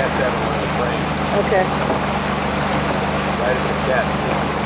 catch that on. Okay. Right at the.